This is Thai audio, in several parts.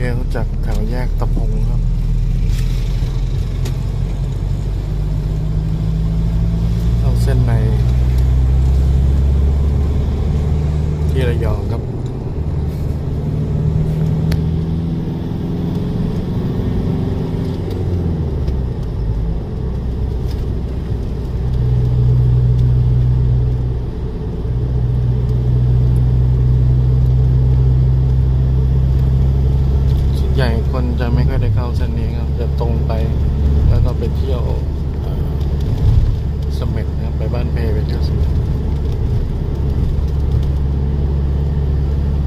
เลี้ยวจากแถวแยกตะพงครับ เข้าเส้นใน ที่ระยองครับ ส่วนใหญ่คนจะไม่ค่อยได้เข้าเส้นนี้ครับ จะตรงไป แล้วก็ไปเที่ยวเอ่อเสม็ดนะครับ ไปบ้านเพไปเที่ยวเสม็ด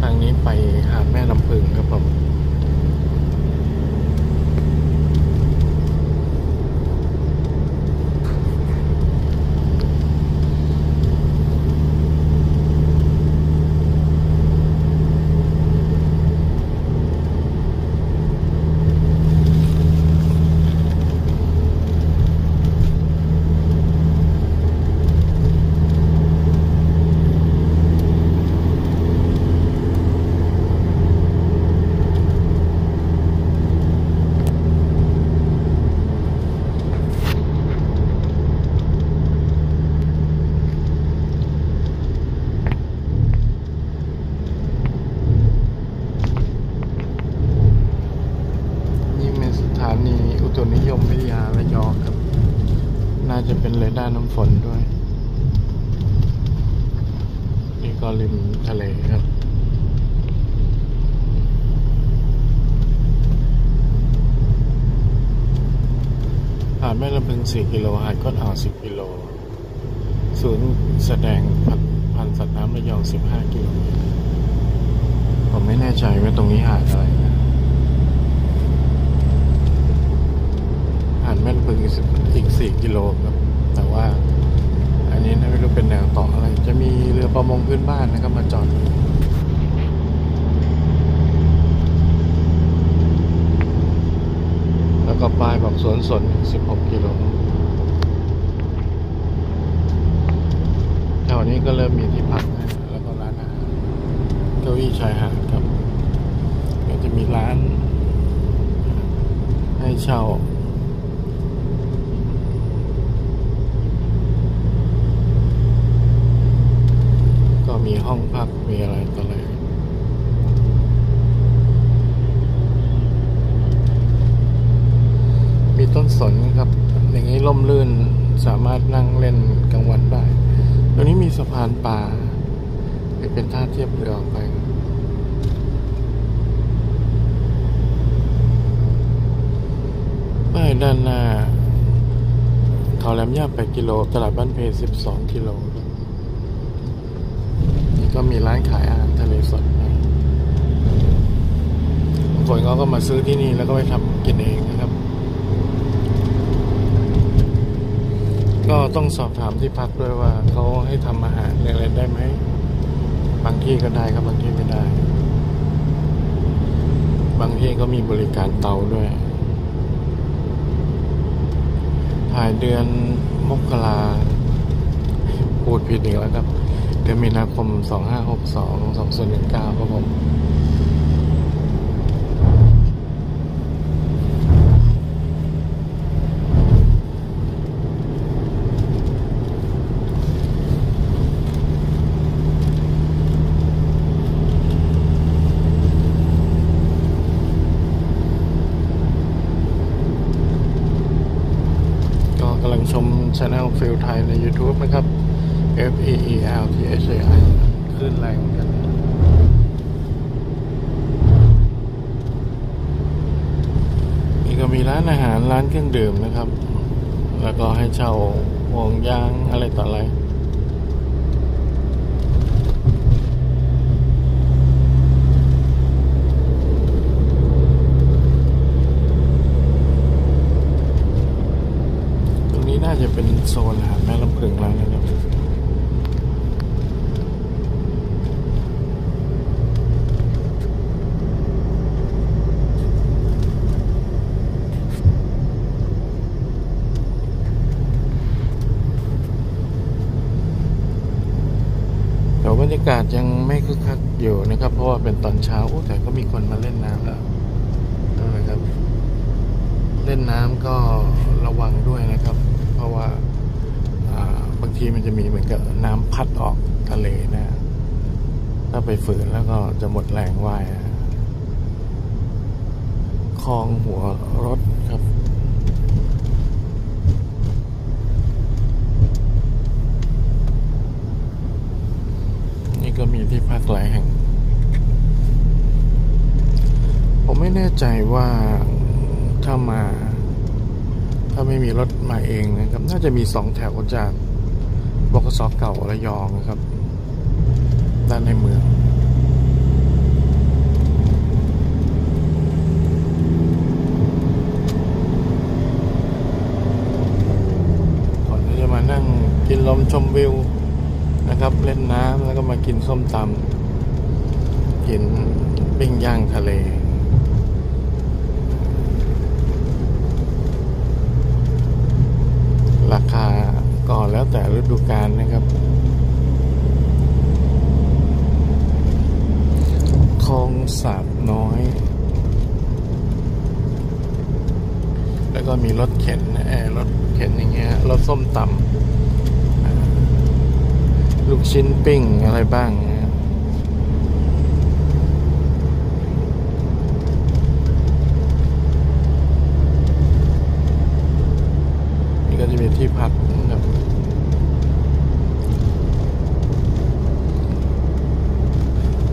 ทางนี้ไปหาดแม่ลำพึงครับผม นี่เป็นสถานีอุตุนิยมวิทยาระยองครับ น่าจะเป็นเรดาร์น้ำฝนด้วย นี่ก็ริมทะเลครับ หาด แม่ลำพึง 4 กิโล หาดก้นอ่าว 10 กิโล ศูนย์แสดงพันพันสัตว์น้ำระยอง 15 กิโล ผมไม่แน่ใจว่าตรงนี้หาดอะไรนะ หาดแม่ลำพึงอีกสิบอีก 4 กิโลครับ แต่ว่า อันนี้ไม่รู้เป็นแนวต่ออะไร จะมีเรือประมงพื้นบ้านนะครับมาจอด แล้วก็ปลายบอกสวนสน16 กิโลแถวนี้ก็เริ่มมีที่พักนะแล้วก็ร้านอาหารเก้าอี้ชายหาดครับ ก็จะมีร้าน ให้เช่าก็มีห้องพักมีอะไรต่ออะไร มี ต้นสนครับ อย่างนี้ร่มรื่นสามารถนั่งเล่นกลางวันได้ตรงนี้มีสะพานปลาเป็นท่าเทียบเรือออกไปป้ายด้านหน้าเขาแหลมย่า8กิโล ตลาดบ้านเพ12กิโล นี่ก็มีร้านขายอาหารทะเลสดนะบางคนเขาก็มาซื้อที่นี่แล้วก็ไปทำกินเองนะครับ ก็ต้องสอบถามที่พักด้วยว่าเขาให้ทำอาหารอะไรได้ไหม บางที่ก็ได้ครับบางที่ไม่ได้ บางที่ก็มีบริการเตาด้วย ถ่ายเดือนมกราพูดผิดอีกแล้วครับ เดือนมีนาคม 2562 2019ครับผม ก็กำลังชม ช anel ฟิลไทยใน YouTube นะครับ F E E L T H A I ขึ้นแรงเหมือนกันนี่ก็มีร้านอาหารร้านเครื่องดื่มนะครับ แล้วก็ให้เช่าห่วงยางอะไรต่ออะไร น่าจะเป็นโซนอาหารแม่ลำพึงแล้วนะครับแต่ว่าบรรยากาศยังไม่คึกคักอยู่นะครับ เพราะว่าเป็นตอนเช้าโอ้แต่ก็มีคนมาเล่นน้ำแล้วนะครับ เล่นน้ำก็ระวังด้วยนะครับ ราะว่าบางทีมันจะมีเหมือนกับน้ำพัดออกทะเลนะ ถ้าไปฝืนแล้วก็จะหมดแรงว่ายคลองหัวรถครับนี่ก็มีที่พักหลายแห่ง ผมไม่แน่ใจว่าถ้ามา ถ้าไม่มีรถมาเองนะครับ น่าจะมีสองแถวจากบกสเก่าระยองนะครับ ด้านในเมืองก่อนที่จะมานั่งกินลมชมวิวนะครับ เล่นน้ำแล้วก็มากินส้มตำกินปิ้งย่างทะเล ราคาก็ แล้วแต่ฤดูกาลนะครับ คลองสาบน้อย แล้วก็มีรถเข็นแอร์รถเข็นอย่างเงี้ยรถส้มตำลูกชิ้นปิ้งอะไรบ้างนี่ก็จะมีที่พักนะครับ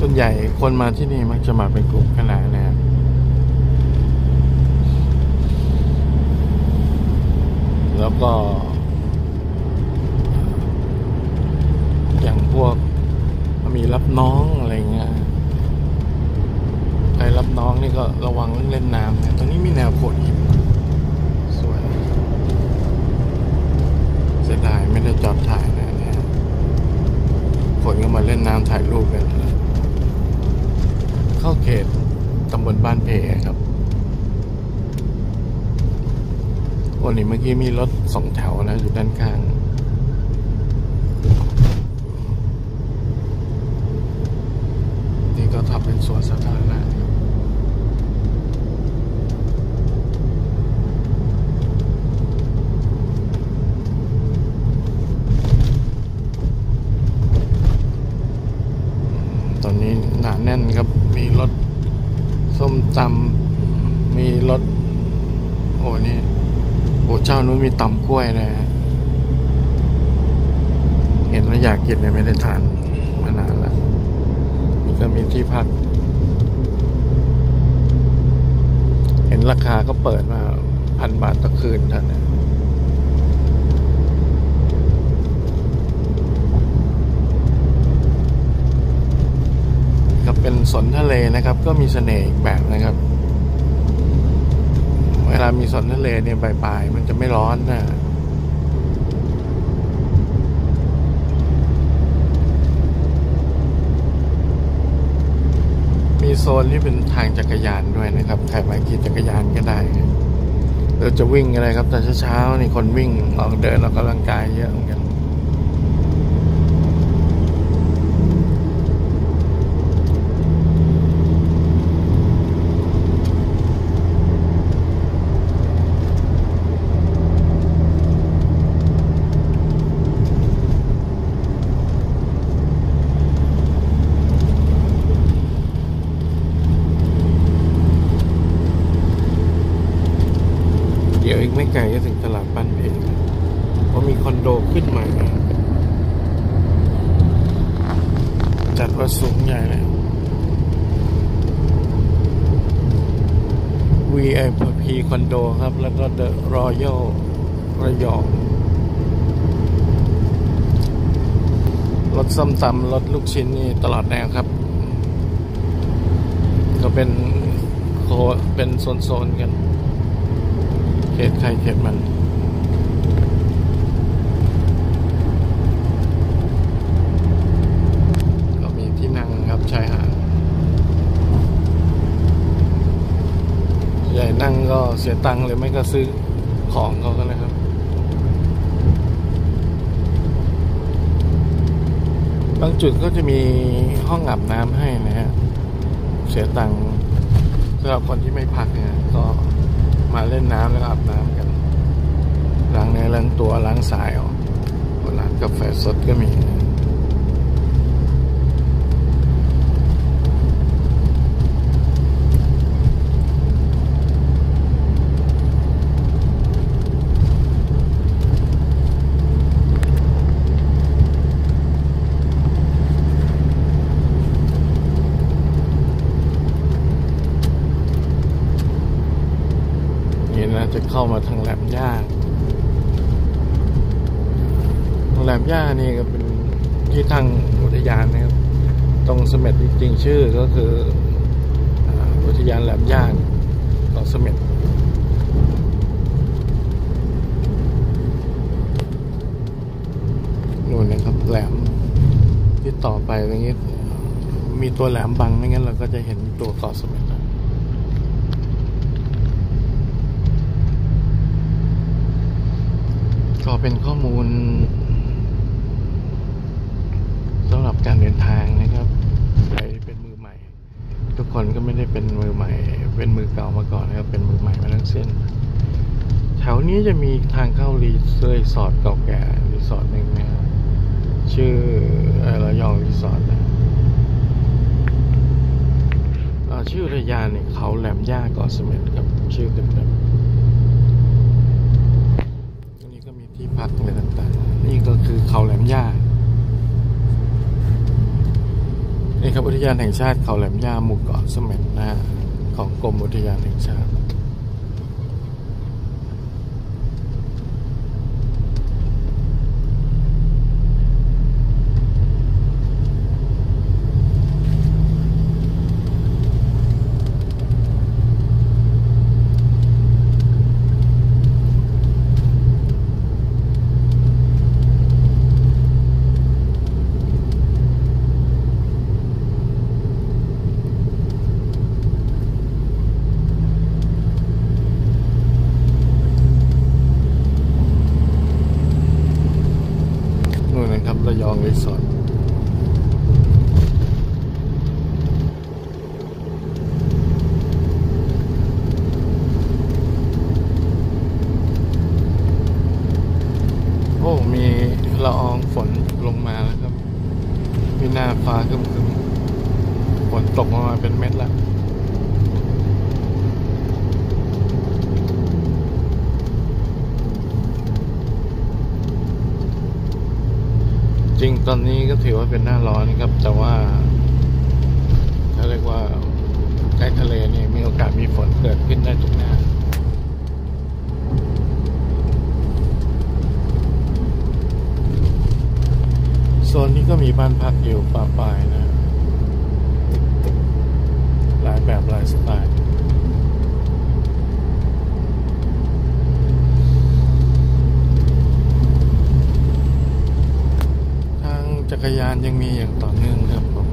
ส่วน ใหญ่คนมาที่นี่มักจะมาเป็นกลุ่มคณะนะครับแล้วก็ อย่างพวกมีรับน้องอะไรเงี้ยใครรับน้องนี่ก็ระวังเรื่องเล่นน้ำนะตรงนี้มีแนวโขดหินสวยเสียดายไม่ได้จอดถ่ายนะเนี่ยคนก็มาเล่นน้ำถ่ายรูปกัน เข้าเขตตำบลบ้านเพครับวันนี้เมื่อกี้มีรถสองแถวนะอยู่ด้านข้างนี่ก็ทำเป็นสวนสาธารณะครับตอ นี้หนาแน่นครับ มีรถส้มตำมีรถโอ้นี่โอ้เจ้านู้นมีตำกล้วยนะฮะเห็นแล้วอยากกินเลยไม่ได้ทานมานานแล้วนี่ก็มีที่พัก เห็นราคาก็เปิดมาพันบาทต่อคืนท่านนะก็ เป็นสนทะเลนะครับ ก็มีเสน่ห์อีกแบบนะครับ เวลามีสนทะเลเนี่ยบ่ายๆมันจะไม่ร้อนนะมีโซนที่เป็นทางจักรยานด้วยนะครับใครมาขี่จักรยานก็ได้เราจะวิ่งอะไรครับแต่เช้าๆนี่คนวิ่งออกเดินออกกำลังกายเยอะเหมือนกัน เดี๋ยวอีกไม่ไกลก็ถึงตลาดบ้านเพงเพราะมีคอนโดขึ้นใหม่จัดว่าสูงใหญ่เลย VIP ค อนโดครับ แล้วก็เดอะรอยัลระยองรถส้มตำรถลูกชิ้นนี่ตลอดแนวครับ ก็เป็นโคเป็นโซนๆกัน เขตใครเขตมัน ก็มีที่นั่งครับชายหาดใหญ่นั่ง ก็เสียตังค์หรือไม่ก็ซื้อของเขาก็เลยครับ บางจุดก็จะมีห้องอาบน้ำให้นะฮะ เสียตังค์สำหรับคนที่ไม่พักเนี่ยก็มาเล่นน้ำแล้วอาบน้ำกันล้างเนื้อล้างตัวล้างสายออกร้านกาแฟสดก็มีนะ จะเข้ามาทางแหลมย่าทางแหลมย่านี่ก็เป็นที่ทางอุทยานนะครับ ตรงสม็ดจริงๆชื่อก็คืออุทยานแหลมย่าเกาะเสม็ดนู่นนะครับแหลมที่ต่อไปอย่างนี้มีตัวแหลมบังไม่งั้นเราก็จะเห็นตัวเกาะสม็ดแล้ว ก็ เป็นข้อมูลสำหรับการเดินทางนะครับ ใครเป็นมือใหม่ ทุกคนก็ไม่ได้เป็นมือใหม่ เป็นมือเก่ามาก่อนนะครับ เป็นมือใหม่มาทั้งสิ้นแถวนี้จะมีทางเข้ารีสอร์ทเก่าแก่รีสอร์ทหนึ่งนะครับชื่อเอ่อระยองรีสอร์ทนะชื่ออุทยานเนี่ยเขาแหลมย่าเกาะเสม็ดครับชื่อเต็มๆ ตรงนี้ก็มีที่ พักอะไรต่างๆ นี่ก็คือเขาแหลมย่านี่ครับอุทยานแห่งชาติเขาแหลมย่าหมู่เกาะเสม็ดนะฮะของกรมอุทยานแห่งชาติ นู่นนะครับระยองรีสอร์ทโอ้ มีละอองฝนลงมาแล้วครับ มีหน้าฟ้าครึมๆฝนตกลงมาเป็นเม็ดแล้ว จริงตอนนี้ก็ถือว่า เป็นหน้าร้อนครับ แต่ว่าเขาเรียกว่าใกล้ทะเลนี่มีโอกาสมีฝนเกิดขึ้นได้ทุกหน้าโซนนี้ก็มีบ้านพักอยู่ป่าปลายนะ หลายแบบหลายสไตล์ ทางจักรยานยังมีอย่างต่อเนื่องครับผม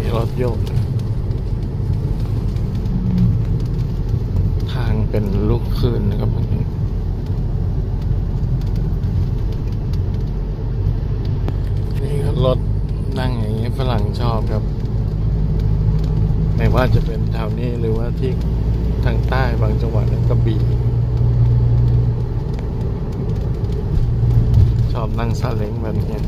มี รถโยก ทางเป็นลูกคลื่นนะครับตรงนี้นี่ก็รถนั่งอย่างนี้ฝรั่งชอบครับ ไม่ว่าจะเป็นแถวนี้หรือว่าที่ทางใต้บางจังหวัดกระบี่ชอบนั่งซาเล้งแบบนี้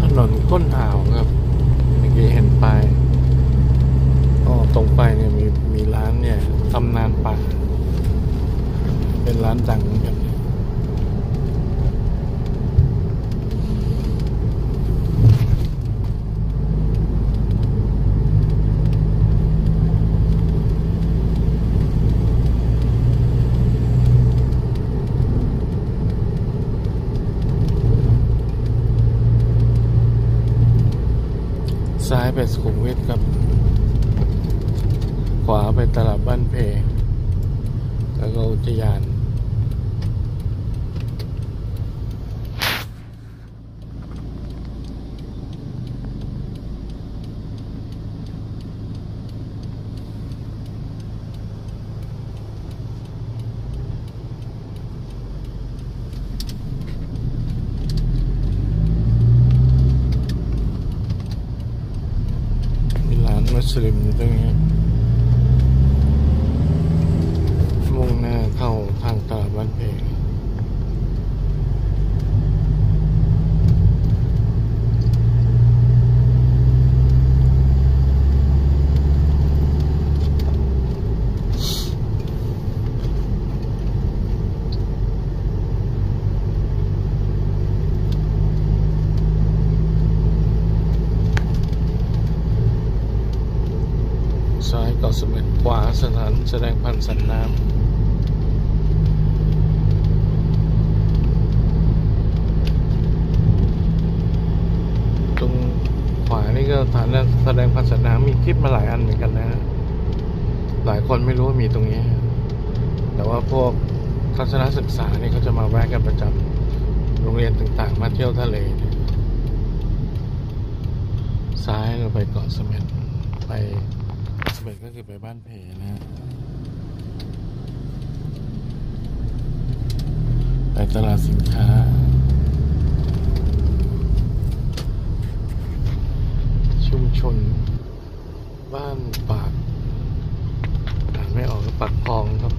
ถนนก้นอ่าวครับเมื่อกี้เห็นป้าย ก็ตรงไปเนี่ยมีมีร้านเนี่ยตำนานป่า เป็นร้านดังเหมือนกัน ซ้ายไปสุขุมวิทครับ ขวาไปตลาดบ้านเพ แล้วก็อุทยาน สลิมอยู่ตรงนี้ มุ่งหน้าเข้าทางตลาดบ้านเพงซ้ายเกาะเสม็ดขวาสถานแสันธุ์สัตว์น้ำตรงขวานี่ก็ฐานแสดงพันสัตว์น้ำมีคลิปมาหลายอันเหมือนกันนะฮะหลายคนไม่รู้ว่ามีตรงนี้ แต่ว่าพวกทัศนศึกษานี่เขาจะมาแวะกันประจำโรงเรียนต่างๆ มาเที่ยวทะเล ซ้ายเราไปเกาะเสม็ดไปเกาะเสม็ดก็คือไปบ้านเพนะฮะ ไปตลาดสินค้า ชุมชน บ้านปากอ่านไม่ออกก็ปากพองครับ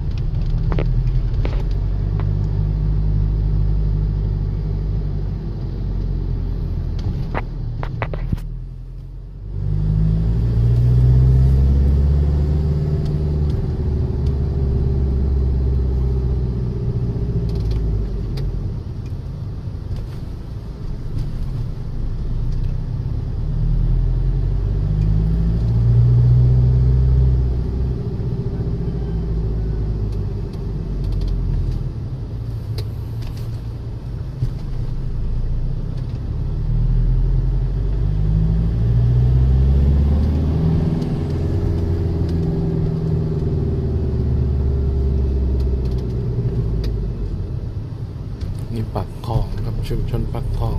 นปักทอง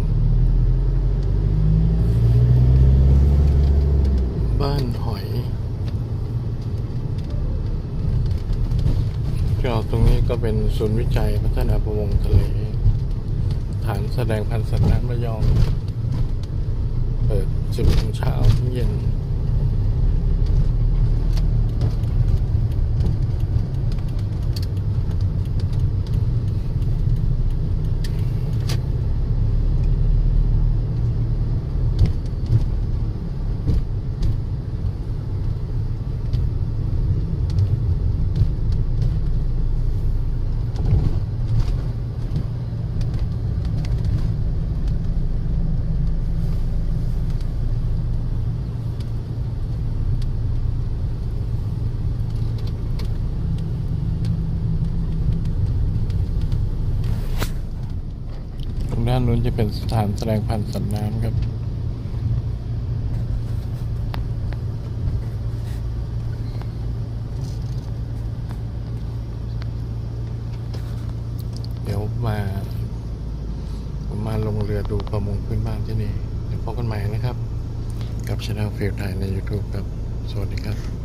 บ้านหอยก็ตรงนี้ก็เป็นศูนย์วิจัยพัฒนาประมงทะเล ฐานแสดงพันธุ์สัตว์น้ำระยอง เปิดสิบโมงเช้าถึงเย็นานนู้นจะเป็นสถานแสดงพันธุ์สัตว์น้ำครับเดี๋ยวมาผมมาลงเรือดูประมงพื้นบ้านที่นี่ เดี๋ยวพบกันใหม่นะครับ กับช anel ฟิลไทยใน YouTube ครับ สวัสดีครับ